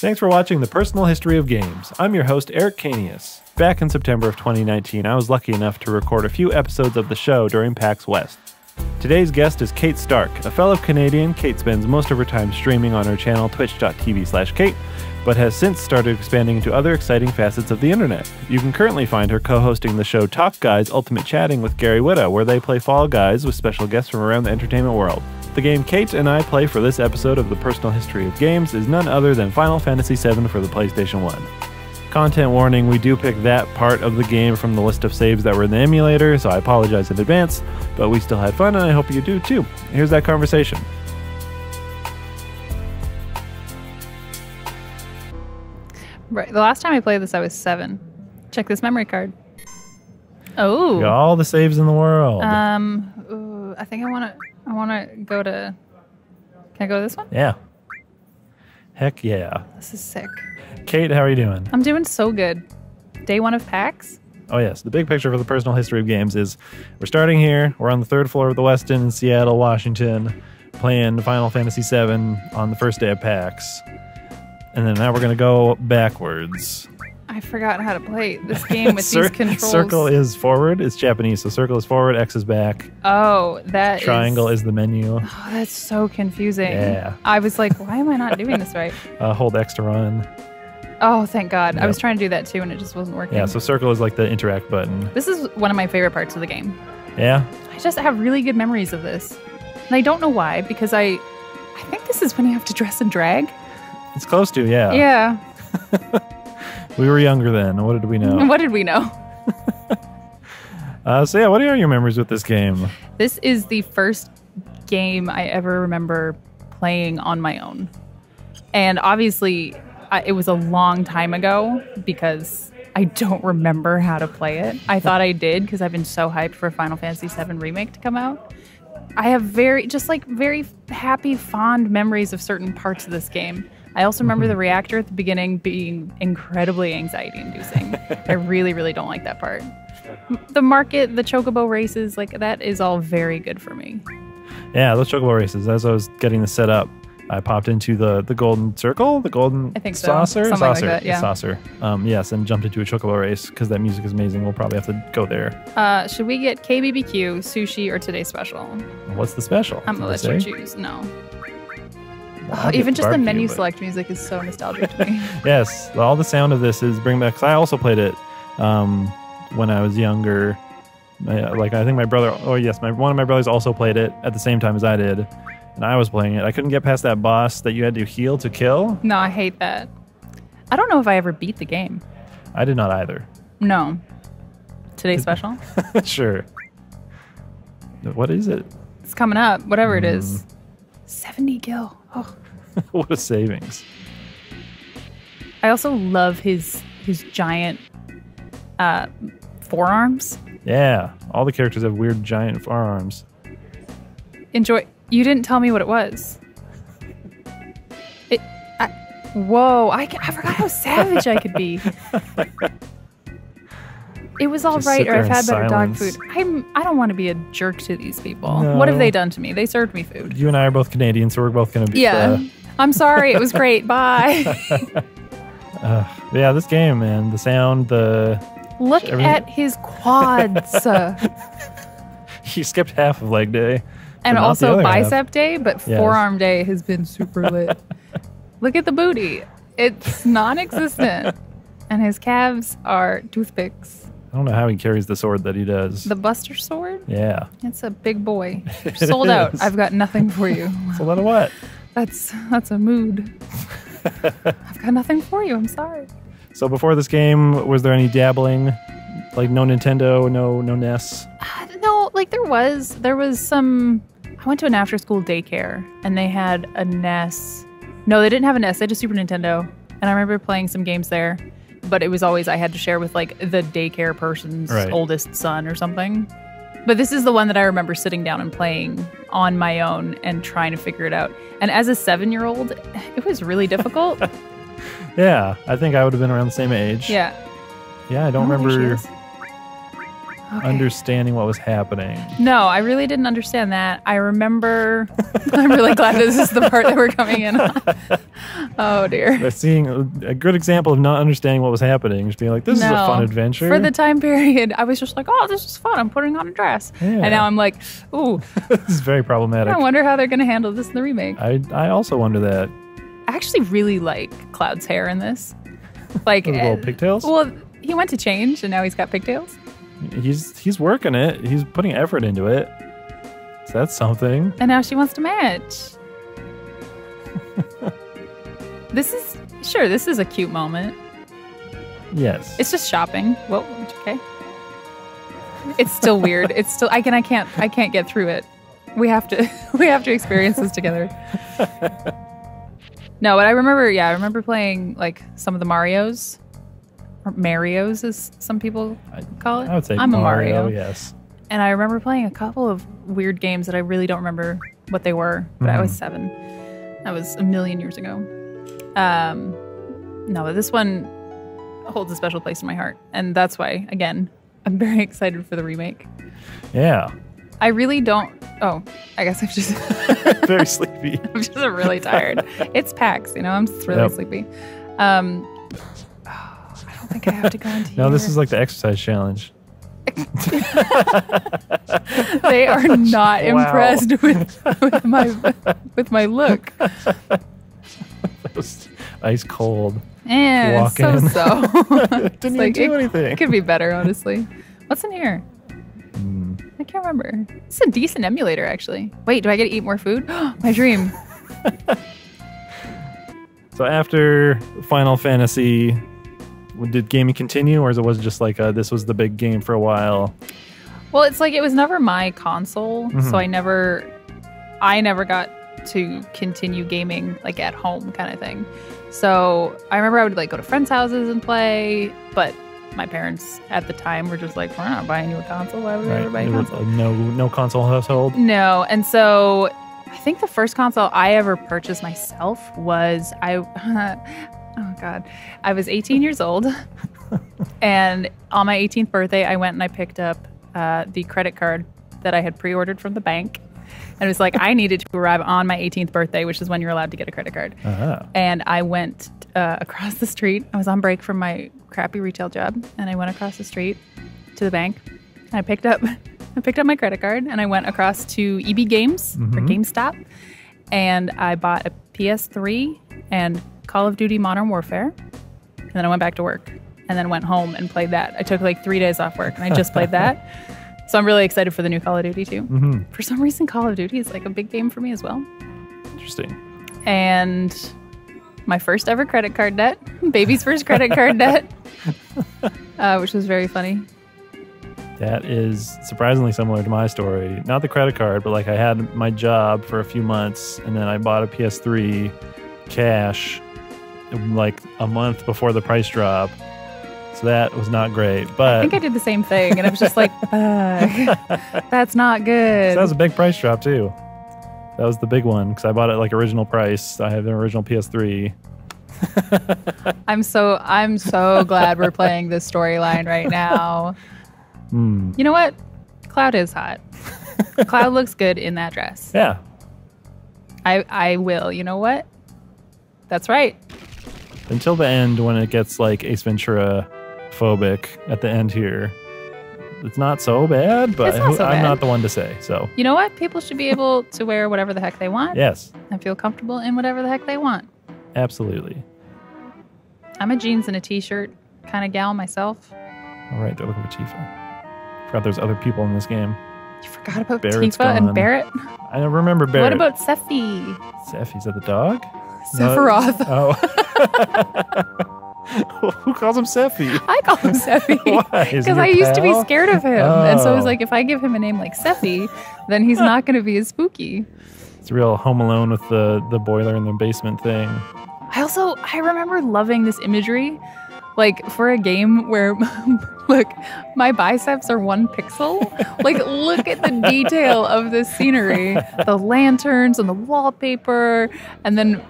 Thanks for watching The Personal History of Games. I'm your host, Eric Kanius. Back in September of 2019, I was lucky enough to record a few episodes of the show during PAX West. Today's guest is Kate Stark, a fellow Canadian. Kate spends most of her time streaming on her channel twitch.tv slash Kate, but has since started expanding into other exciting facets of the internet. You can currently find her co-hosting the show Talk Guys Ultimate Chatting with Gary Whitta, where they play Fall Guys with special guests from around the entertainment world. The game Kate and I play for this episode of the Personal History of Games is none other than Final Fantasy VII for the PlayStation 1. Content warning, we do pick that part of the game from the list of saves that were in the emulator, so I apologize in advance, but we still had fun and I hope you do too. Here's that conversation. Right. The last time I played this, I was seven. Check this memory card. Oh. Got all the saves in the world. Um. ooh, I think I want to. I want to go to. Can I go to this one? yeah. Heck yeah. This is sick. Kate, how are you doing? I'm doing so good. Day one of PAX. Oh, yes. The big picture for the personal history of games is we're starting here. We're on the third floor of the Westin in Seattle, Washington, playing Final Fantasy VII on the first day of PAX. And then now we're going to go backwards. I forgot how to play this game with Cir- these controls. Circle is forward. It's Japanese. So circle is forward, X is back, Oh, that triangle is. is the menu. Oh, that's so confusing. Yeah. I was like, why am I not doing this right? Uh, hold X to run. Oh, thank God. I was trying to do that too, and it just wasn't working. Yeah, so circle is like the interact button. this is one of my favorite parts of the game. Yeah? I just have really good memories of this. And I don't know why, because I I think this is when you have to dress and drag. It's close to, yeah. Yeah. We were younger then. What did we know? What did we know? Uh, so, yeah, what are your memories with this game? This is the first game I ever remember playing on my own. And obviously, I, it was a long time ago because I don't remember how to play it. I thought I did because I've been so hyped for Final Fantasy VII Remake to come out. I have very, just like very happy, fond memories of certain parts of this game. I also remember the reactor at the beginning being incredibly anxiety inducing. I really, really don't like that part. The market, the chocobo races, like that is all very good for me. Yeah, those chocobo races. As I was getting this set up, I popped into the the golden circle, the golden I think so. saucer, Something like saucer, that, yeah. saucer. Um, yes, and jumped into a chocobo race because that music is amazing. We'll probably have to go there. Uh, should we get KBBQ, sushi, or today's special? What's the special? I'm gonna let you choose. No. Oh, even just the menu but- select music is so nostalgic to me. Yes, all the sound of this is bring back. 'cause I also played it um, when I was younger. Uh, Like I think my brother. Oh yes, my one of my brothers also played it at the same time as I did, and I was playing it. I couldn't get past that boss that you had to heal to kill. no, I hate that. I don't know if I ever beat the game. I did not either. No. Today's special? sure. What is it? It's coming up, whatever it Mm. is. 70 gil. Oh. what a savings. I also love his his giant uh, forearms. Yeah, all the characters have weird giant forearms. Enjoy. You didn't tell me what it was. It. I, whoa! I, I forgot how savage I could be. It was all right, or I've had better dog food. I'm. I don't want to be a jerk to these people. What have they done to me? They served me food. You and I are both Canadian, so we're both going to be. Yeah. I'm sorry. It was great. Bye. Uh, uh, yeah, this game, man. The sound, the. Look Everything- at his quads. he skipped half of leg day. and also other half. bicep day, but Yes. forearm day has been super lit. Look at the booty. It's non existent. and his calves are toothpicks. I don't know how he carries the sword that he does. The Buster Sword? yeah. It's a big boy. Sold out. I've got nothing for you. So let it what? That's that's a mood. I've got nothing for you. I'm sorry. So before this game, was there any dabbling? Like no Nintendo, no no NES. Uh, no, like there was there was some. I went to an after school daycare and they had a NES. No, they didn't have a NES. They had a Super Nintendo, and I remember playing some games there. But it was always I had to share with like the daycare person's Right. oldest son or something. But this is the one that I remember sitting down and playing on my own and trying to figure it out. And as a seven year old, it was really difficult. Yeah, I think I would have been around the same age. yeah. Yeah, I don't there she remember. Is. understanding what was happening. No, I really didn't understand that. I remember. I'm really glad this is the part that we're coming in on. Oh dear. But seeing a, a good example of not understanding what was happening, just being like, "This is a fun adventure." For the time period, I was just like, "Oh, this is fun. I'm putting on a dress," Yeah. and now I'm like, "Ooh, this is very problematic. I wonder how they're going to handle this in the remake." I I also wonder that. I actually really like Cloud's hair in this. Like, little uh, pigtails. well, he went to change, and now he's got pigtails. He's he's working it. He's putting effort into it. So that's something. And now she wants to match. this is sure. This is a cute moment. Yes. It's just shopping. Whoa, okay. It's still weird. It's still I can I can't I can't get through it. We have to we have to experience this together. No, but I remember yeah, I remember playing like some of the Marios. Or Marios as some people call it. I would say I'm a Mario. Mario. Yes. And I remember playing a couple of weird games that I really don't remember what they were, but I was Mhm. seven. That was a million years ago. Um, no, but this one holds a special place in my heart. And that's why, again, I'm very excited for the remake. Yeah. I really don't. Oh, I guess I'm just, very sleepy. I'm just really tired. It's PAX, you know, I'm just really Yep. sleepy. Um, think I have to go into No, this is like the exercise challenge. they are not Wow. impressed with, with my with my look. Ice cold. And Walk so so. Didn't like, even do it- anything. It could be better, honestly. What's in here? Hmm. I can't remember. It's a decent emulator, actually. Wait, do I get to eat more food? my dream. So after Final Fantasy, did gaming continue, or was it was just like uh this was the big game for a while? Well, it's like it was never my console, Mhm. so I never, I never got to continue gaming like at home kind of thing. So I remember I would like go to friends' houses and play, but my parents at the time were just like, "We're not buying you a console. Why would we ever buy a console?" no no console household. No, and so I think the first console I ever purchased myself was I. oh God, I was 18 years old, and on my 18th birthday, I went and I picked up uh, the credit card that I had pre-ordered from the bank, and it was like I needed to arrive on my 18th birthday, which is when you're allowed to get a credit card. Ah. And I went uh, across the street. I was on break from my crappy retail job, and I went across the street to the bank. And I picked up, I picked up my credit card, and I went across to EB Games or Mhm. GameStop, and I bought a PS3 and Call of Duty Modern Warfare. And then I went back to work, and then went home and played that. I took like three days off work, and I just played that. So I'm really excited for the new Call of Duty too. hmm For some reason, Call of Duty is like a big game for me as well Interesting. and my first ever credit card debt, baby's first credit card debt, uh, which was very funny. That is surprisingly similar to my story. Not the credit card, but like I had my job for a few months and then I bought a PS3 cash like a month before the price drop. So that was not great. But I think I did the same thing, and I was just like, that's not good. So that was a big price drop too. That was the big one because I bought it like original price. I have an original PS3. I'm so I'm so glad we're playing this storyline right now. Hmm. You know what? Cloud is hot. Cloud looks good in that dress. Yeah, I I will. You know what? That's right. Until the end when it gets like Ace Ventura phobic at the end here. It's not so bad, but not so I'm bad. not the one to say. So You know what? People should be able to wear whatever the heck they want yes, and feel comfortable in whatever the heck they want. absolutely. I'm a jeans and a t-shirt kind of gal myself. All right, they're looking for Tifa. Forgot there's other people in this game. You forgot about Barret's Tifa and. Barret. I don't remember Barret. What about? Seth? Is that the dog? No. Oh. Who calls him Sephi? I call him Sephi. Why? Is he Because I used to be scared of him. And so I was Oh. like, if I give him a name like Sephi, then he's not going to be as spooky. It's real Home Alone with the the boiler in the basement thing. I also, I remember loving this imagery. Like for a game where, look, my biceps are one pixel. Like, look at the detail of this scenery the lanterns and the wallpaper, and then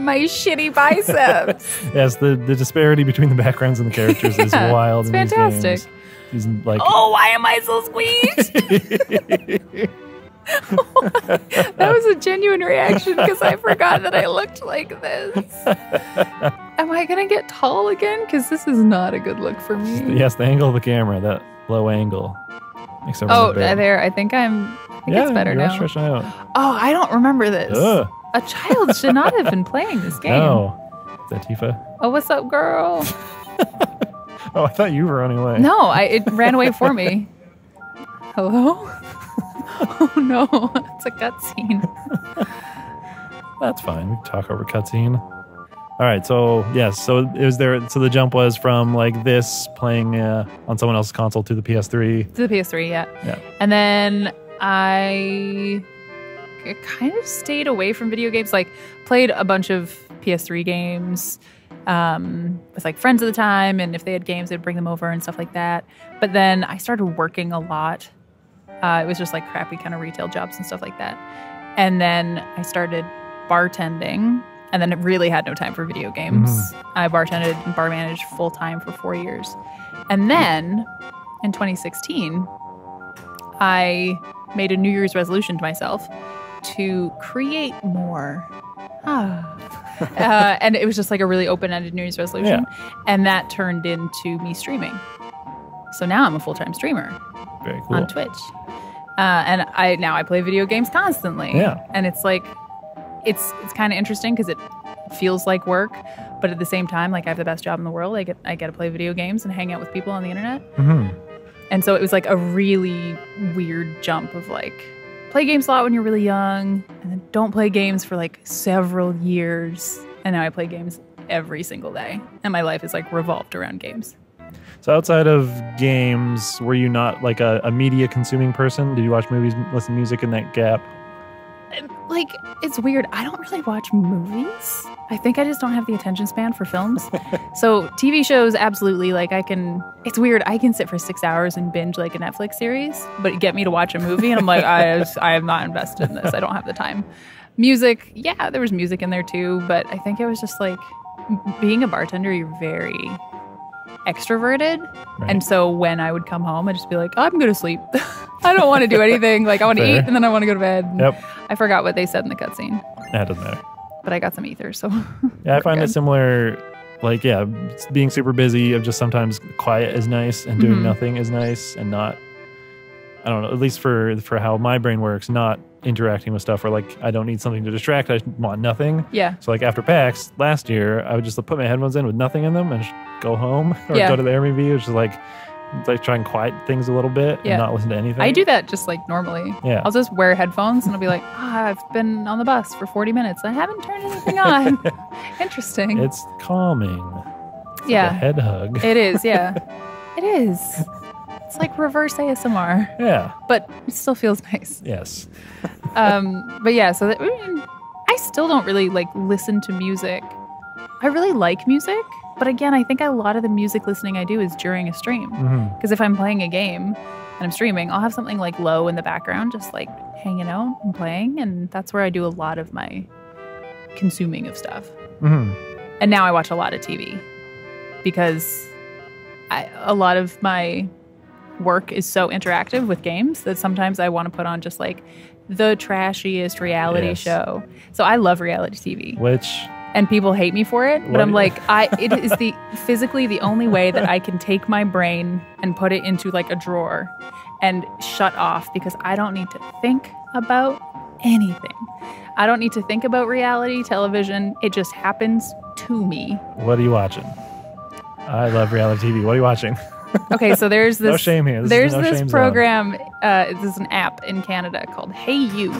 my shitty biceps. Yes, the, the disparity between the backgrounds and the characters is wild. it's fantastic. He's like, Oh, why am I so squeezed? that was a genuine reaction because I forgot that I looked like this. Am I gonna get tall again? Because this is not a good look for me. yes, the angle of the camera, that low angle, makes Oh, uh, there. I think I'm. I think yeah, it's better now. out. Oh, I don't remember this. Ugh, A child should not have been playing this game. no. Is that Tifa? Oh, what's up, girl? Oh, I thought you were running away. No, I it ran away for me. Hello? oh no, it's a cutscene. That's fine. We can talk over cutscene. All right, so yes, so it was there. So the jump was from like this playing uh, on someone else's console to the PS3. To the PS3, yeah. Yeah. And then I k- kind of stayed away from video games. Like played a bunch of PS3 games um, with like friends at the time, and if they had games, they'd bring them over and stuff like that. But then I started working a lot. Uh, it was just like crappy kind of retail jobs and stuff like that. And then I started bartending, and then it really had no time for video games. I bartended and bar managed full time for four years. And then in 2016, I made a New Year's resolution to myself to create more. Ah. uh, and it was just like a really open ended New Year's resolution. And that turned into me streaming. So now I'm a full time streamer Very cool. on Twitch. Uh, and I now I play video games constantly. Yeah. And it's like it's it's kind of interesting because it feels like work, but at the same time, like I have the best job in the world. I get I get to play video games and hang out with people on the internet. hmm And so it was like a really weird jump of like play games a lot when you're really young and then don't play games for like several years. And now I play games every single day. And my life is like revolved around games. So outside of games, were you not like a, a media consuming person? Did you watch movies, listen to music in that gap? Like it's weird. I don't really watch movies. I think I just don't have the attention span for films. so TV shows absolutely like I can it's weird. I can sit for 6 hours and binge like a Netflix series, but get me to watch a movie and I'm like I just, I am not invested in this. I don't have the time. Music, yeah, there was music in there too, but I think it was just like being a bartender, you're very extroverted. Right. And so when I would come home, I'd just be like, I'm going to sleep. I don't want to do anything. Like, I want to eat and then I want to go to bed. Yep, I forgot what they said in the cutscene, that doesn't matter. But I got some ether. So, Yeah, I find it similar. Like, yeah, being super busy of just sometimes quiet is nice and doing Mhm. nothing is nice and not. I don't know. At least for for how my brain works, not interacting with stuff or like I don't need something to distract. I want nothing. yeah. So like after PAX last year, I would just put my headphones in with nothing in them and just go home or Yeah. go to the Airbnb. Which is like like try and quiet things a little bit Yeah. and not listen to anything. I do that just like normally. Yeah. I'll just wear headphones and I'll be like, ah, I've been on the bus for 40 minutes. I haven't turned anything on. Interesting. It's calming. It's like a yeah. head hug. It is. Yeah. it is. It's like reverse ASMR, yeah. but it still feels nice. Yes. um, but yeah, so that, I, mean, I still don't really like listen to music. I really like music, but again, I think a lot of the music listening I do is during a stream. hmm Because if I'm playing a game and I'm streaming, I'll have something like low in the background, just like hanging out and playing, and that's where I do a lot of my consuming of stuff. hmm And now I watch a lot of TV because I, a lot of my work is so interactive with games that sometimes I want to put on just like the trashiest reality Yes. show. So I love reality TV Which and people hate me for it, but What- I'm like I it is the physically the only way that I can take my brain and put it into like a drawer and shut off because I don't need to think about anything. I don't need to think about reality television. It just happens to me. what are you watching? I love reality TV. What are you watching? Okay, so there's this no shame here. This there's no this program. Uh, this is an app in Canada called Hayu.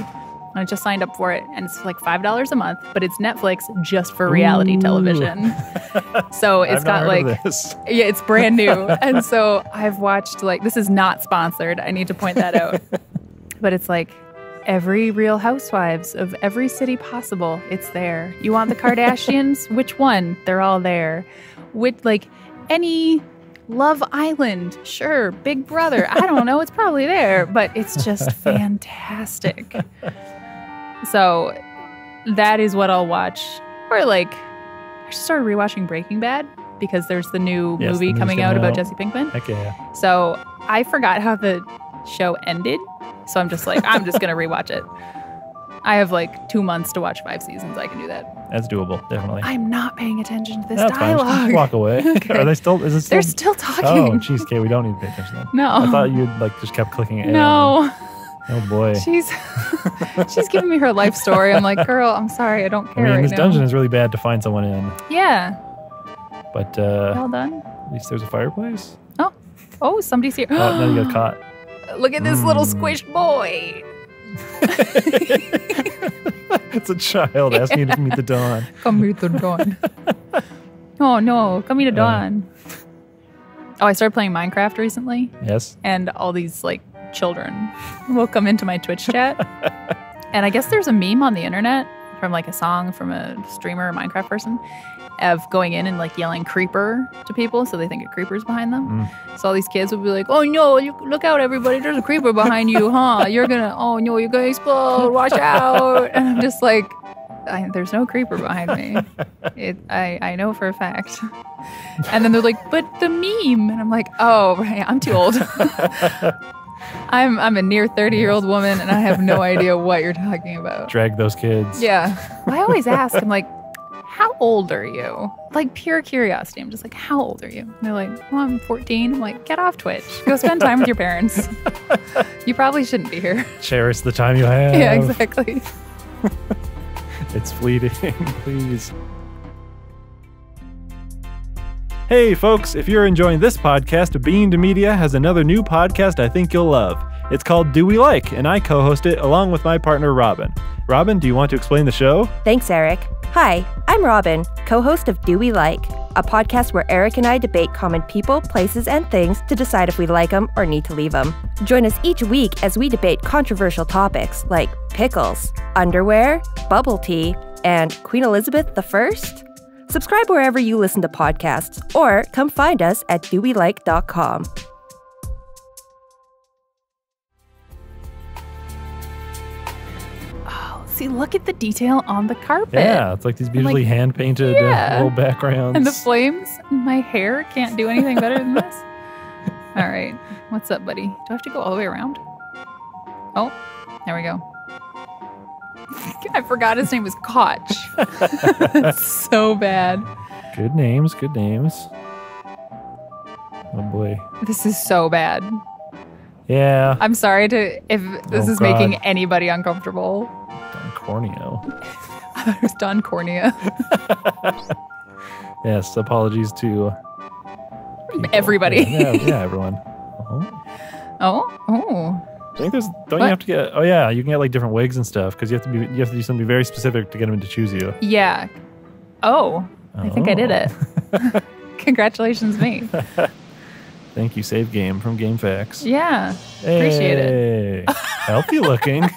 I just signed up for it, and it's like five dollars a month, but it's Netflix just for reality Ooh. television. so it's got like yeah, it's brand new, and so I've watched like this is not sponsored. I need to point that out, but it's like every Real Housewives of every city possible. It's there. You want the Kardashians? Which one? They're all there. With like any Love Island, sure. Big Brother, I don't know. It's probably there, but it's just fantastic. So that is what I'll watch. Or like, I just started rewatching Breaking Bad because there's the new Yes, movie movie's coming out coming about out. Jesse Pinkman. Heck yeah. So I forgot how the show ended. So I'm just like, I'm just gonna rewatch it. I have like two months to watch five seasons. I can do that. That's doable, definitely. I'm not paying attention to this That's dialogue. walk away. Okay. Are they still? Is it still? They're still talking. Oh, jeez, Kate, we don't need to pay attention then. no. I thought you like just kept clicking no. Oh boy. She's she's giving me her life story. I'm like, girl, I'm sorry, I don't care. I mean, right this now. dungeon is really bad to find someone in, yeah. but uh, Well done. at least there's a fireplace. Oh, oh, somebody's here. Oh, no, you got caught. Look at this little Mm. squished boy. it's a child asking you to meet the Don. Come here to Don. oh no, come here to Uh. Don. Oh, I started playing Minecraft recently, Yes. and all these like children will come into my Twitch chat. and I guess there's a meme on the internet from like a song from a streamer or Minecraft person of going in and like yelling creeper to people so they think a creeper's behind them. Mm. So all these kids would be like, "Oh no, you, look out, everybody! There's a creeper behind you, huh? You're gonna, oh no, you're gonna explode! Watch out!" And I'm just like, I, "There's no creeper behind me. It, I, I know for a fact." And then they're like, "But the meme," and I'm like, "Oh, right, I'm too old. I'm, I'm a near 30 year old woman, and I have no idea what you're talking about." Drag those kids. Yeah, I always ask. I'm like, "How old are you?" Like pure curiosity. I'm just like, "How old are you?" And they're like, "Well, I'm 14." I'm like, "Get off Twitch. Go spend time with your parents. You probably shouldn't be here." Cherish the time you have. yeah, exactly. It's fleeting, please. Hey, folks, if you're enjoying this podcast, Beaned Media has another new podcast I think you'll love. It's called Do We Like, and I co host it along with my partner, Robin. Robin, do you want to explain the show? Thanks, Eric. Hi, I'm Robin, co host of Do We Like, a podcast where Eric and I debate common people, places, and things to decide if we like them or need to leave them. Join us each week as we debate controversial topics like pickles, underwear, bubble tea, and Queen Elizabeth I. Subscribe wherever you listen to podcasts, or come find us at dowelike.com. Oh, see, look at the detail on the carpet. Yeah, it's like these beautifully Like, hand painted uh, yeah. little backgrounds. And the flames. My hair can't do anything better than this. All right. What's up, buddy? Do I have to go all the way around? Oh, there we go. I forgot his name was Koch. That's so bad. good names, good names. Oh boy. This is so bad. Yeah, I'm sorry to if this Oh, is making anybody uncomfortable. Don Corneo. I thought it was Don Corneo. Yes, apologies to people. Everybody. Yeah, yeah, yeah, everyone. Uh-huh. Oh. Oh, oh. I think there's don't What? you have to get oh yeah, you can get like different wigs and stuff because you have to be you have to do something very specific to get them to choose you. Yeah. Oh, I think I did it. Oh. Congratulations, me. Thank you, Save Game from Game GameFAQs. Yeah. Appreciate it. Healthy looking.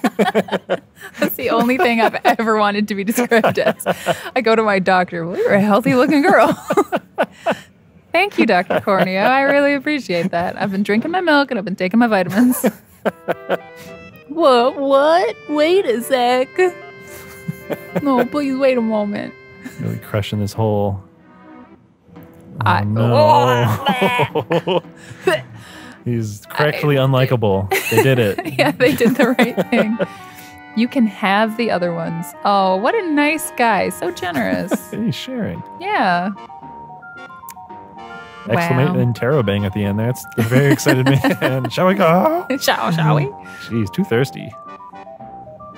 That's the only thing I've ever wanted to be described as. I go to my doctor. Well, you're a healthy looking girl. Thank you, Dr. Cornea. I really appreciate that. I've been drinking my milk and I've been taking my vitamins. what? What? Wait a sec. No, please wait a moment. really crushing this hole. Oh, I- Oh, no. He's correctly unlikable. They did it. yeah, they did the right thing. You can have the other ones. Oh, what a nice guy. So generous. He's sharing. Yeah. Exclamation Wow. and tarot bang at the end there. It's a very excited man. Shall we go? Shall, shall we? Jeez, too thirsty.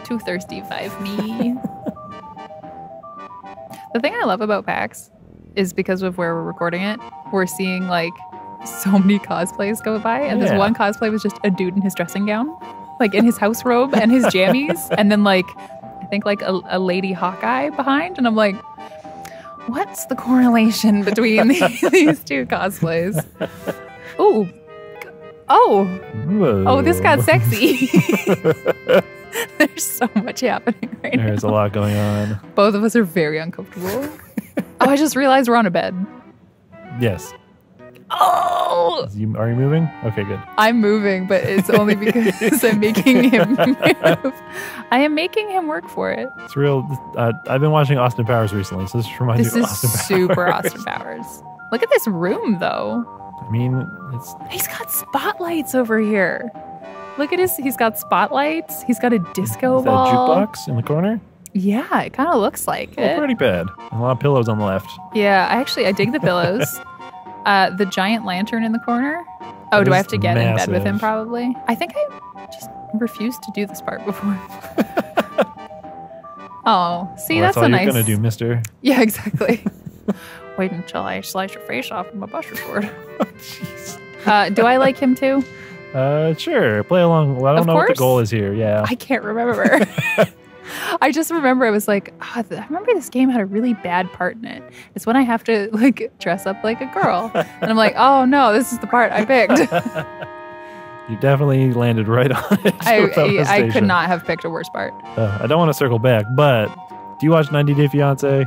Too thirsty five me. the thing I love about PAX is because of where we're recording it, we're seeing like so many cosplays go by. And this one cosplay was just a dude in his dressing gown, like in his house robe and his jammies. and then like I think like a, a lady Hawkeye behind. And I'm like, what's the correlation between these, these two cosplays? Ooh. Oh, oh, this got sexy. There's so much happening right now. There's a lot going on. Both of us are very uncomfortable. oh, I just realized we're on a bed. Yes. Oh, You, are you moving? Okay, good. I'm moving, but it's only because I'm making him move. I am making him work for it. It's real. Uh, I've been watching Austin Powers recently, so this reminds This me is of Austin Powers. super Austin Powers. Look at this room, though. I mean, it's He's got spotlights over here. Look at his. He's got spotlights. He's got a disco is that a jukebox in the corner. Yeah, it kind of looks like Oh, it. pretty bad. A lot of pillows on the left. Yeah, I actually I dig the pillows. Uh, the giant lantern in the corner. Oh, do I have to get in bed with him? Probably. I think I just refused to do this part before. oh, see, Well, that's, all a you're nice. gonna do, Mister. Yeah, exactly. Wait until I slice your face off with my buster sword. Jeez. Uh, do I like him too? Uh, sure. Play along. Well, I don't Of know what the goal is here. Yeah. I can't remember. I just remember I was like, th- I remember this game had a really bad part in it. It's when I have to like dress up like a girl, and I'm like, oh no, this is the part I picked. you definitely landed right on it. I I, I could not have picked a worse part. Uh, I don't want to circle back, but do you watch 90 Day Fiance?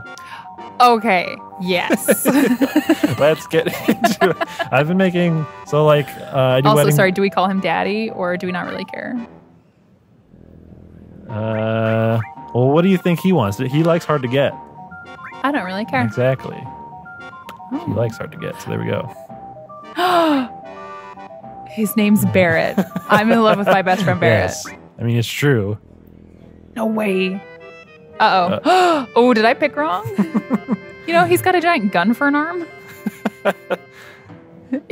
Okay, yes. Let's get into it. I've been making so like uh, I do also, wedding. sorry, do we call him daddy or do we not really care? Uh, well, what do you think he wants? He likes hard to get. I don't really care. Exactly. He Oh. likes hard to get. So there we go. His name's Barret. I'm in love with my best friend Barret. Yes. I mean, it's true. No way. Uh oh. oh, did I pick wrong? you know, he's got a giant gun for an arm.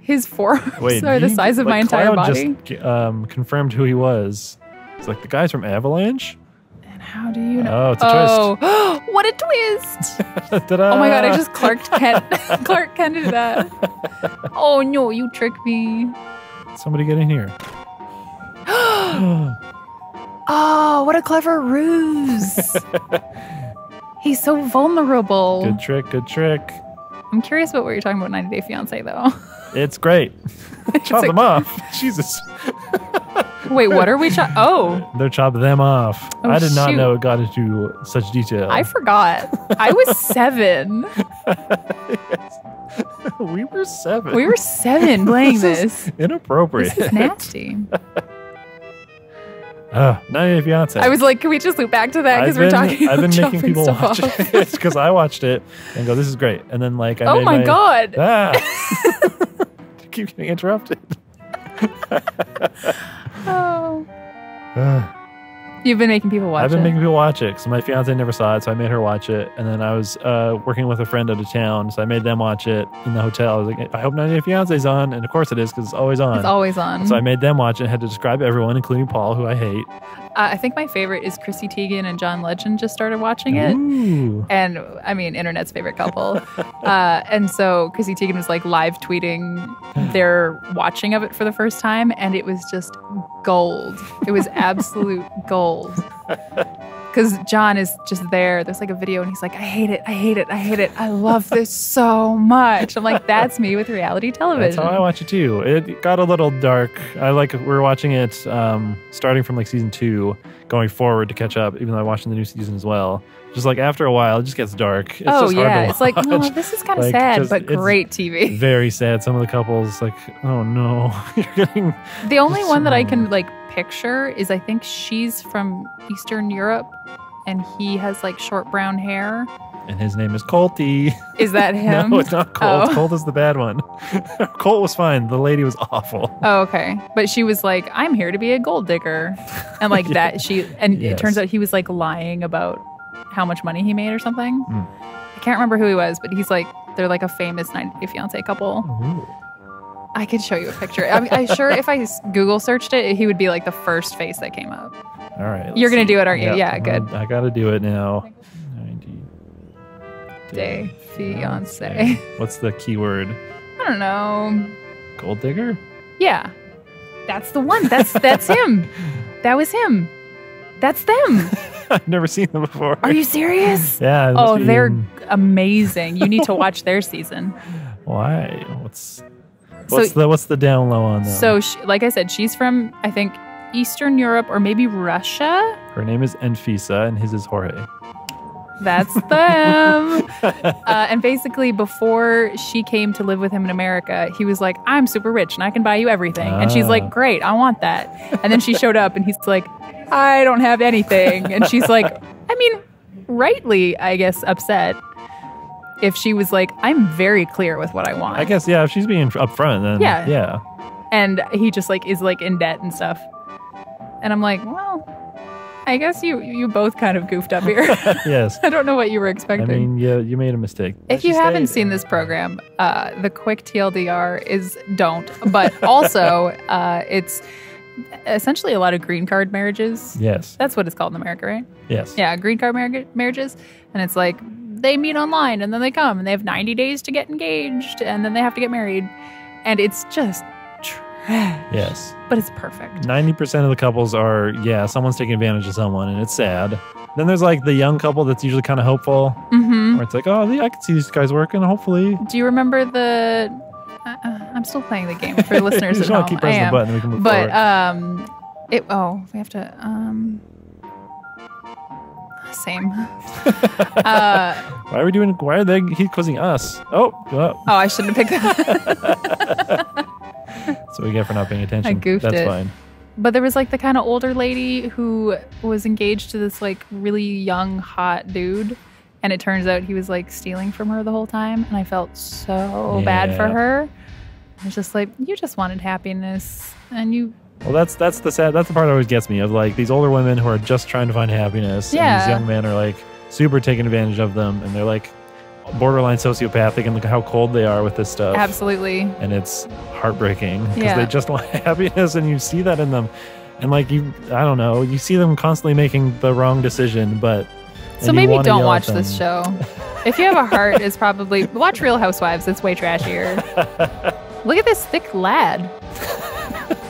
His forearms Wait, are the he- size of my entire Cloud body. Just um, confirmed who he was. It's like the guys from Avalanche. and how do you know? Oh, it's a twist. oh, what a twist! Oh my god, I just Clark Kent Clark Kent did that. Oh no, you tricked me. Somebody get in here. Oh, what a clever ruse. He's so vulnerable. good trick, good trick. I'm curious about what you're talking about 90 Day Fiance though. It's great. Chop them off. Jesus. Wait, what are we? Cho- oh, They're chop them off. Oh, I did not shoot. know it got into such detail. I forgot. I was seven. we were seven. We were seven playing This this. inappropriate. This is nasty. Uh, 90 Day Fiance. I was like, can we just loop back to that because we're talking I've been making people watch off. it because I watched it and go, "This is great," and then like, I Oh made my god. Ah. keep getting interrupted. Oh. You've been making people watch it. I've been it. making people watch it because my fiance never saw it, so I made her watch it. And then I was uh, working with a friend out of town, so I made them watch it in the hotel. I was like, I hope 90 Day Fiance's on, and of course it is because it's always on. it's always on. so I made them watch it. and Had to describe everyone, including Paul, who I hate. Uh, I think my favorite is Chrissy Teigen and John Legend just started watching it. Ooh. And I mean, internet's favorite couple. uh, and so Chrissy Teigen was like live tweeting their watching of it for the first time, and it was just gold. It was absolute gold. Because John is just there. There's like a video, and he's like, I hate it. I hate it. I hate it. I love this so much. I'm like, that's me with reality That's television. how I watch it too. It got a little dark. I like we are watching it um, starting from like season two, going forward to catch up. Even though I'm watching the new season as well. Just like after a while, it just gets dark. It's oh yeah, it's like, oh, this is kind of Like, sad, just- but great TV. very sad. Some of the couples like, oh no, you're getting. The only one that I can like picture is I think she's from Eastern Europe and he has like short brown hair. And his name is Colty. Is that him? no, it's not Colt. Oh. Colt is the bad one. Colt was fine. The lady was awful. Oh, okay. But she was like, I'm here to be a gold digger. And like Yeah. that, she, and Yes. it turns out he was like lying about how much money he made or something. Mm. I can't remember who he was, but he's like, they're like a famous 90 Day Fiance couple. Ooh. I could show you a picture. I'm, I sure if I Google searched it, he would be like the first face that came up. All right. You're gonna see. do it, aren't you? Yep, Yeah, I'm good. I got to do it now. 90 Day fiance. What's the keyword? I don't know. Gold digger? Yeah. That's the one. That's that's him. That was him. That's them. I've never seen them before. Are you serious? Yeah. Oh, they're in- amazing. You need to watch their season. Why? What's So- what's the what's the down low on them? So, she, like I said, she's from I think Eastern Europe or maybe Russia. her name is Anfisa, and his is Jorge. That's them. uh, and basically, before she came to live with him in America, he was like, "I'm super rich and I can buy you everything." And she's Ah. like, "Great, I want that." And then she showed up, and he's like, "I don't have anything." And she's like, "I mean, rightly, I guess, upset." if she was like, I'm very clear with what I want. I guess yeah. If she's being upfront, then Yeah. yeah. and he just like is like in debt and stuff. And I'm like, well, I guess you you both kind of goofed up here. yes. I don't know what you were expecting. I mean, yeah, you made a mistake. if you haven't seen this program, uh, the quick TLDR is don't. But also, uh, it's essentially a lot of green card marriages. yes, That's what it's called in America, right? yes, Yeah, green card mar- marriages. And it's like they meet online and then they come and they have 90 days to get engaged and then they have to get married. And it's just trash. yes. But it's perfect. Ninety percent of the couples are yeah, someone's taking advantage of someone, and it's sad. Then there's like the young couple that's usually kind of hopeful, hmm where it's like, oh, I can see these guys working. Hopefully, Do you remember the? Uh, uh, I'm still playing the game for listeners you at just want home. to keep I pressing the am. button, and we can move But forward. um, it. Oh, we have to. Um, same. uh, why are we doing? Why are they? He's causing us. Oh, oh, oh, I shouldn't have picked that. that's what we get for not paying attention. I goofed That's it. fine. But there was like the kind of older lady who was engaged to this like really young, hot dude. And it turns out he was like stealing from her the whole time. And I felt so bad for her. I was just like, you just wanted happiness. And you, Well, that's that's the sad. That's the part that always gets me of like these older women who are just trying to find happiness, and Yeah. these young men are like super taking advantage of them, and they're like borderline sociopathic, and look how cold they are with this stuff. absolutely. and it's heartbreaking because Yeah. they just want happiness and you see that in them and like you i don't know you see them constantly making the wrong decision but and So maybe don't watch this show. if you have a heart, it's probably watch Real Housewives. It's way trashier. Look at this thick lad.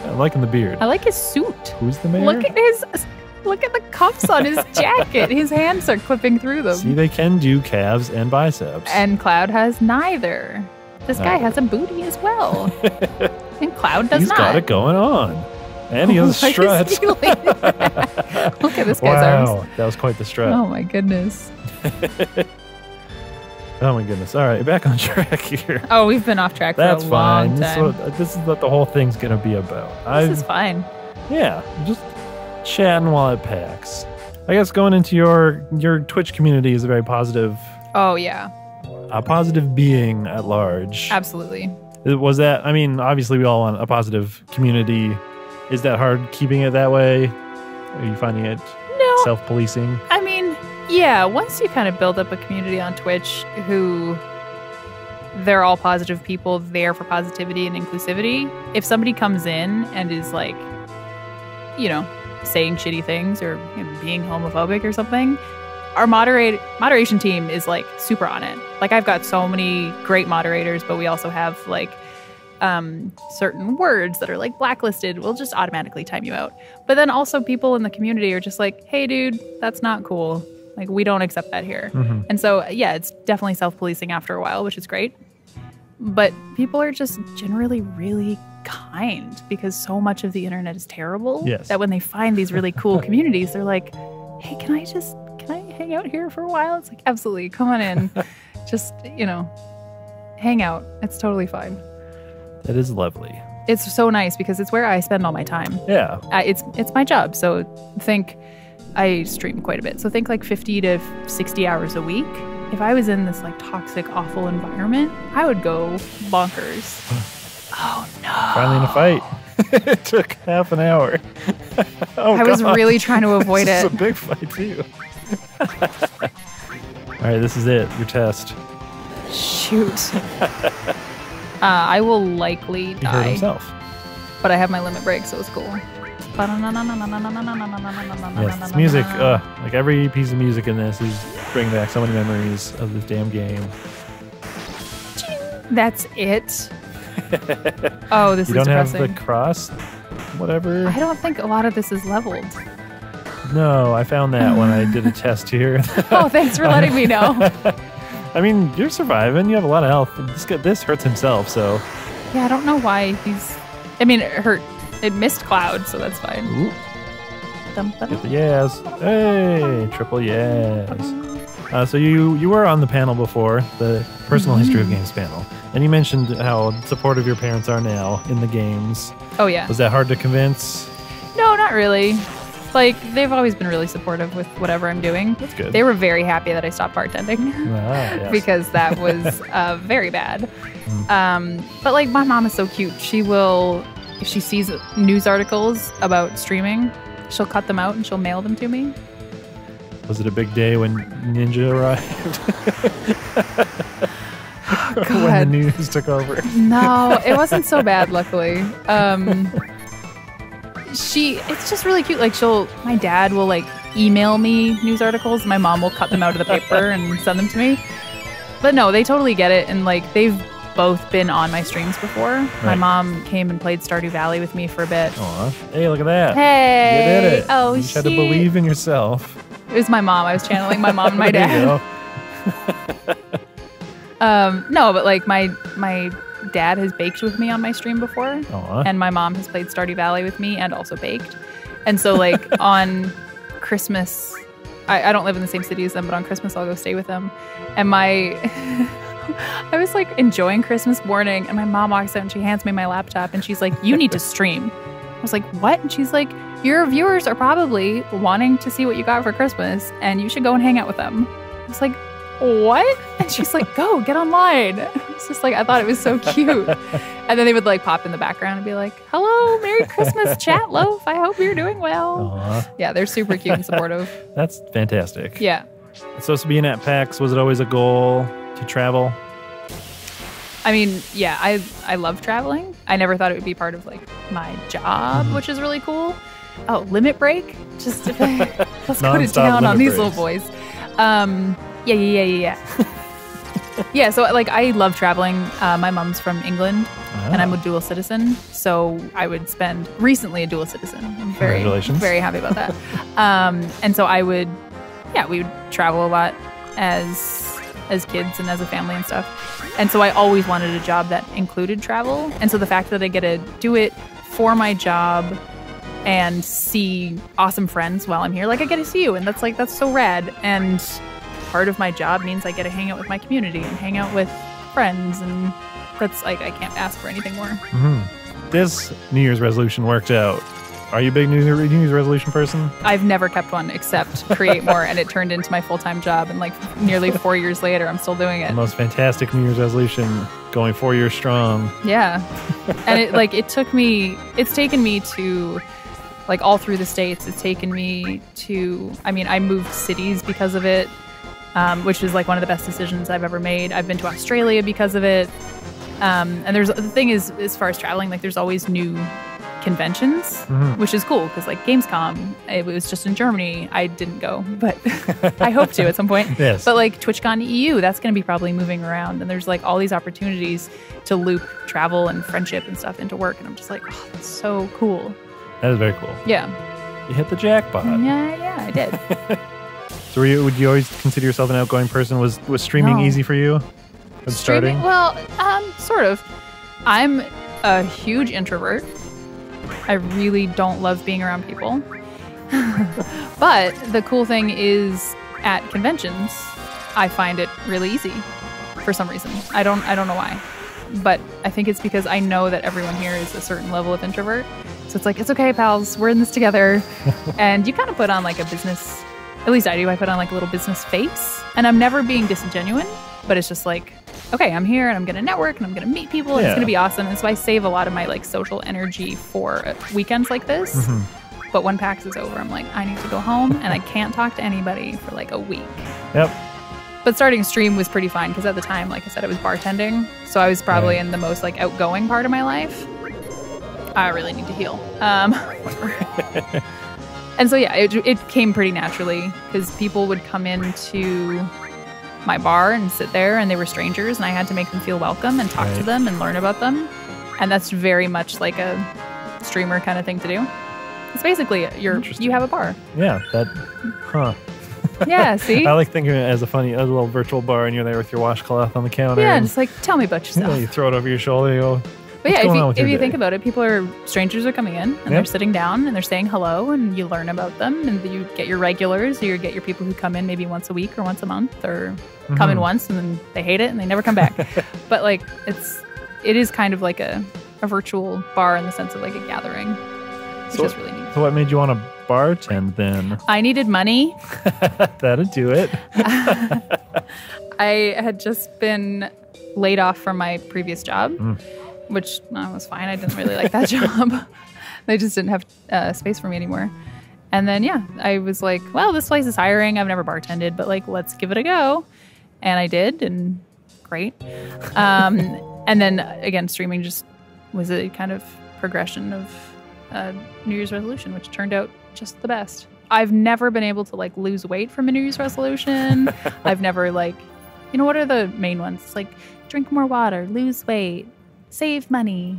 i'm liking the beard I like his suit. who's the mayor Look at his look at the cuffs on his jacket. His hands are clipping through them. see they can do calves and biceps And Cloud has neither. This guy has a booty as well. and Cloud does He's not. He's got it going on and he has a strut he like? Look at this guy's wow arms. that was quite the strut Oh my goodness. oh my goodness all right back on track here Oh, we've been off track that's for a fine long this is, what, this is what the whole thing's gonna be about This is fine. Yeah, just chatting while it PAX. I guess going into your your Twitch community is a very positive, Oh yeah, a positive being at large. absolutely. Was that? I mean, obviously we all want a positive community. Is that hard keeping it that way? Are you finding it No, self-policing? I mean, yeah, once you kind of build up a community on Twitch who they're all positive people there for positivity and inclusivity, if somebody comes in and is like, you know, saying shitty things or you know, being homophobic or something, our moderate moderation team is like super on it. Like I've got so many great moderators, but we also have like um, certain words that are like blacklisted. We'll just automatically time you out. But then also people in the community are just like, "Hey, dude, that's not cool. Like we don't accept that here." Mhm. And so yeah, it's definitely self-policing after a while, which is great. But people are just generally really kind because so much of the internet is terrible Yes. that when they find these really cool communities, they're like, "Hey, can I just can I hang out here for a while?" It's like, "Absolutely. Come on in. just, you know, hang out. It's totally fine." That is lovely. It's so nice because it's where I spend all my time. Yeah. I, it's it's my job. So think I stream quite a bit. So think like 50 to 60 hours a week. If I was in this like toxic, awful environment, I would go bonkers. oh no. Finally in a fight. it took half an hour. oh, I was God. really trying to avoid it. is a big fight too. All right, this is it. Your test. Shoot. Uh, I will likely He hurt die, himself. but I have my limit break, so it's cool. Yes, this music. Uh, like every piece of music in this is bringing back so many memories of this damn game. That's it. Oh, this is you don't have the cross, whatever. I don't think a lot of this is leveled. No, I found that when I did a test here. Oh, thanks for letting me know. I mean, you're surviving. You have a lot of health. This guy, this hurts himself, so Yeah, I don't know why he's. I mean, it hurt. It missed Cloud, so that's fine. Ooh, Dum, ba, get the yes. Hey, triple yes. Uh, so you you were on the panel before, the personal history of Mm-hmm. games panel, and you mentioned how supportive your parents are now in the games. Oh yeah. Was that hard to convince? No, not really. Like they've always been really supportive with whatever I'm doing. That's good. They were very happy that I stopped bartending. Ah, yes. because that was uh, very bad. Mm. Um, but like my mom is so cute. She will, if she sees news articles about streaming, she'll cut them out and she'll mail them to me. Was it a big day when Ninja arrived? when the news took over? No, it wasn't so bad, luckily. Um, she, it's just really cute. Like she'll, my dad will like email me news articles. My mom will cut them out of the paper and send them to me. But no, they totally get it, and like they've both been on my streams before. My mom came and played Stardew Valley with me for a bit. Aw. Hey, look at that. Hey, You did it. Oh, you had to believe in yourself. It was my mom. I was channeling my mom and my dad. Um, no, but like my my dad has baked with me on my stream before, and my mom has played Stardew Valley with me and also baked. And so like on Christmas, I, I don't live in the same city as them, but on Christmas I'll go stay with them. And my I was like enjoying Christmas morning, and my mom walks out and she hands me my laptop, and she's like, "You need to stream." I was like, "What?" And she's like, "Your viewers are probably wanting to see what you got for Christmas, and you should go and hang out with them." I was like, "What?" And she's like, "Go get online." It's just like I thought it was so cute. And then they would like pop in the background and be like, "Hello, Merry Christmas, chat loaf. I hope you're doing well." Aw. Yeah, they're super cute and supportive. That's fantastic. Yeah. So, so being at PAX, was it always a goal to travel? I mean, yeah, I I love traveling. I never thought it would be part of like my job, Mhm. which is really cool. Oh, limit break. Just let's go to town on limit these little boys. Um, yeah, yeah, yeah, yeah, yeah. yeah. So like, I love traveling. Uh, my mom's from England, and I'm a Ah. dual citizen. So I would spend recently a dual citizen. I'm very Congratulations. very happy about that. um, and so I would, yeah, we would travel a lot as as kids and as a family and stuff. And so I always wanted a job that included travel. And so the fact that I get to do it for my job and see awesome friends while I'm here, like I get to see you, and that's like that's so rad. And part of my job means I get to hang out with my community and hang out with friends, and that's like I can't ask for anything more. Mhm. This New Year's resolution worked out. Are you a big New Year's resolution person? I've never kept one except create more, and it turned into my full time job. And like nearly four years later, I'm still doing The it. most fantastic New Year's resolution, going four years strong. Yeah, and it like it took me. It's taken me to like all through the states. It's taken me to. I mean, I moved cities because of it, um, which is like one of the best decisions I've ever made. I've been to Australia because of it. Um, and there's the thing is, as far as traveling, like there's always new conventions, Mhm. which is cool because like Gamescom, it was just in Germany. I didn't go, but I hope to at some point. Yes. But like TwitchCon EU, that's going to be probably moving around, and there's like all these opportunities to loop travel and friendship and stuff into work, and I'm just like, oh, that's so cool. that is very cool. Yeah, You hit the jackpot. yeah, yeah, I did. So, were you, would you always consider yourself an outgoing person? Was was streaming No. easy for you? Streaming, starting? well, um, sort of. I'm a huge introvert. I really don't love being around people. but the cool thing is, at conventions, I find it really easy for some reason. I don't I don't know why. But I think it's because I know that everyone here is a certain level of introvert. So it's like, it's okay, pals, we're in this together. and you kind of put on like a business, at least I do, I put on like a little business face. And I'm never being disingenuine, but it's just like, okay, I'm here and I'm gonna network and I'm gonna meet people and Yeah. it's gonna be awesome. And so I save a lot of my like social energy for uh, weekends like this. Mhm. But when PAX is over, I'm like, I need to go home and I can't talk to anybody for like a week. Yep. But starting stream was pretty fine because at the time, like I said, I was bartending. So I was probably Right. in the most like outgoing part of my life. I really need to heal. Um, and so yeah, it, it came pretty naturally because people would come into my bar and sit there and they were strangers and I had to make them feel welcome and talk to them and learn about them. And that's very much like a streamer kind of thing to do. It's basically you're you have a bar. Yeah. That. Huh. Yeah, see? I like thinking of it as a funny, as a little virtual bar, and you're there with your washcloth on the counter. yeah, and, just like tell me about you, know, yourself. you throw it over your shoulder. You go, But yeah, if you, if you day? think about it, people are strangers are coming in and they're sitting down and they're saying hello and you learn about them and you get your regulars or you get your people who come in maybe once a week or once a month or come in Mhm. once and then they hate it and they never come back. but like it's it is kind of like a, a virtual bar in the sense of like a gathering. which So- is really neat. So what made you want to bartend then? I needed money. That'd do it. I had just been laid off from my previous job, Mm. Which uh, was fine. I didn't really like that job. they just didn't have uh, space for me anymore. And then, yeah, I was like, well, this place is hiring. I've never bartended, but like, let's give it a go. And I did, and great. Um, and then again, streaming just was a kind of progression of a New Year's resolution, which turned out just the best. I've never been able to like lose weight from a New Year's resolution. I've never like, you know, what are the main ones? It's like drink more water, lose weight, save money,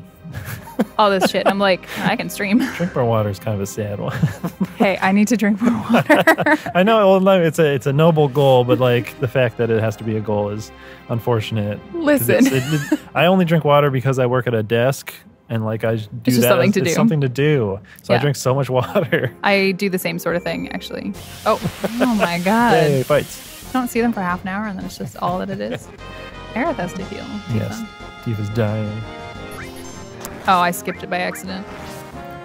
all this shit. I'm like, I can stream. Drink more water is kind of a sad one. hey, I need to drink more water. I know well, it's a it's a noble goal, but like the fact that it has to be a goal is unfortunate. Listen. it- it- I only drink water because I work at a desk and like I do It's that something as- to it's do. something to do. So I drink so much water. I do the same sort of thing, actually. Oh, oh my god! Hey, fights. Don't see them for half an hour, and then it's just all that it is. Aerith has to heal. Yes. Tifa. Tifa's dying. Oh, I skipped it by accident.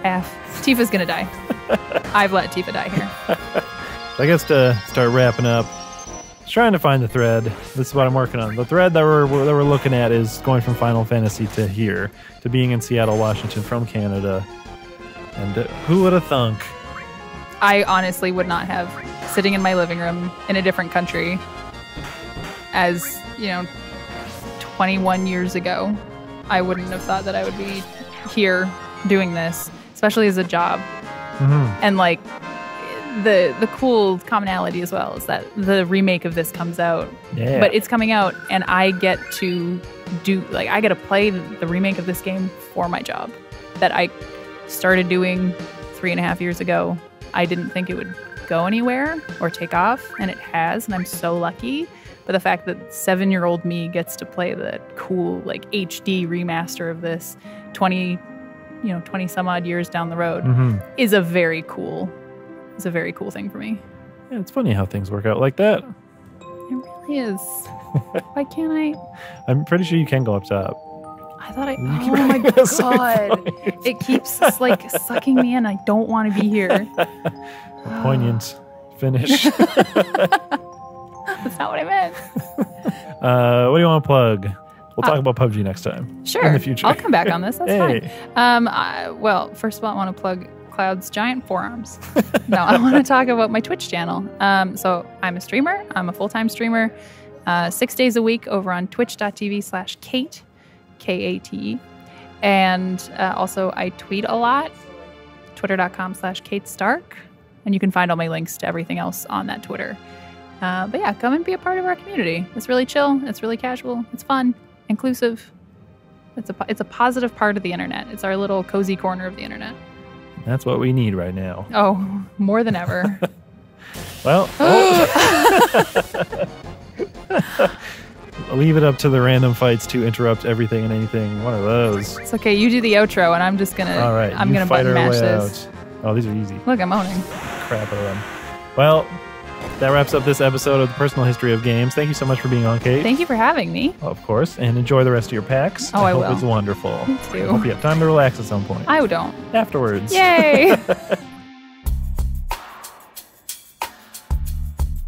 F. Tifa's gonna die. I've let Tifa die here. I guess to start wrapping up, trying to find the thread. This is what I'm working on. The thread that we're that we're looking at is going from Final Fantasy to here, to being in Seattle, Washington, from Canada. And uh, who would have thunk? I honestly would not have sitting in my living room in a different country as, you know, 21 years ago. I wouldn't have thought that I would be here doing this, especially as a job. Mhm. And like the the cool commonality as well is that the remake of this comes out, Yeah. but it's coming out and I get to do like I get to play the remake of this game for my job that I started doing three and a half years ago. I didn't think it would go anywhere or take off, and it has, and I'm so lucky. But the fact that seven year old me gets to play the cool, like HD remaster of this 20, you know, 20 some odd years down the road Mhm. is a very cool, is a very cool thing for me. Yeah, it's funny how things work out like that. It really is. Why can't I? I'm pretty sure you can go up top. I thought I. Oh my god! It keeps like sucking me in. I don't want to be here. Poignant finish. That's not what I meant. uh, what do you want to plug? We'll Uh, talk about PUBG next time. Sure. In the future. I'll come back on this. That's Hey. fine. Um, I, well, first of all, I want to plug Cloud's giant forearms. no, I want to talk about my Twitch channel. Um, so I'm a streamer. I'm a full-time streamer, uh, six days a week over on twitch.tv slash Kate, K-A-T-E. And uh, also I tweet a lot, twitter.com slash Kate Stark. And you can find all my links to everything else on that Twitter. Uh, but yeah, come and be a part of our community. It's really chill. It's really casual. It's fun, inclusive. It's a it's a positive part of the internet. It's our little cozy corner of the internet. That's what we need right now. Oh, more than ever. Well, oh. leave it up to the random fights to interrupt everything and anything. One of those. it's okay. You do the outro, and I'm just gonna. All right. I'm gonna fight button our mash way this. out. Oh, these are easy. Look, I'm owning. Crap of them. Well, that wraps up this episode of the personal history of games. Thank you so much for being on, Kate. Thank you for having me. of course, and enjoy the rest of your PAX. Oh, I hope will. it's wonderful. Me I too. hope you have time to relax at some point I don't. afterwards. Yay!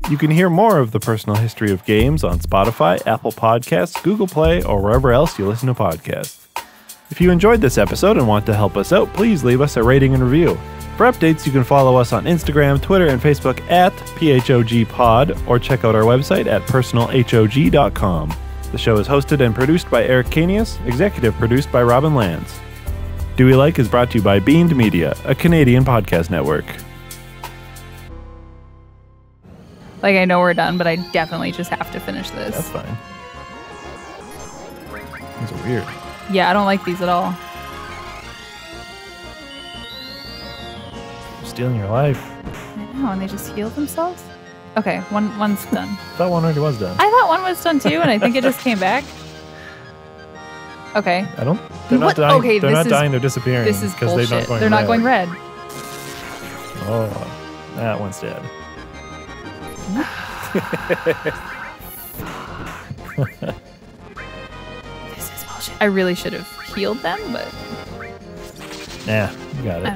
You can hear more of the personal history of games on Spotify, Apple Podcasts, Google Play, or wherever else you listen to podcasts. If you enjoyed this episode and want to help us out, please leave us a rating and review. For updates, you can follow us on Instagram, Twitter, and Facebook at PHOGPod or check out our website at personalhog.com. The show is hosted and produced by Eric Kanius, executive produced by Robin Lands. Do We Like is brought to you by Beaned Media, a Canadian podcast network. like I know we're done, but I definitely just have to finish this. That's fine. These are weird. Yeah, I don't like these at all. Stealing your life. I know, and they just heal themselves. Okay, one one's done. That one already was done. I thought one was done too, and I think it just came back. Okay, I don't. They're What? not dying. Okay, they're not is- dying. They're disappearing. this is 'cause bullshit. They're not going They're not red. going red. Oh, that one's dead. This is bullshit. I really should have healed them, but Nah, you got it.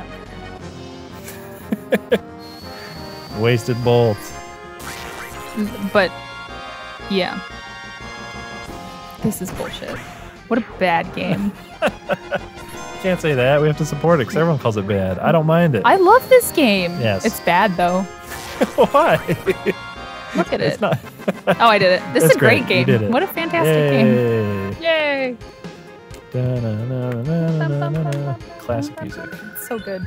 Oh. Wasted bolts. But yeah. This is bullshit. What a bad game. Can't say that. We have to support it because everyone calls it bad. I don't mind it. I love this game. Yes. It's bad though. Why? Look at it's it. not. Oh, I did it. This That's is a great, great. Game. What a fantastic game. Yay. Classic music. So good.